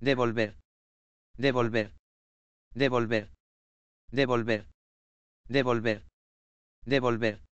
devolver, devolver, devolver, devolver, devolver, devolver,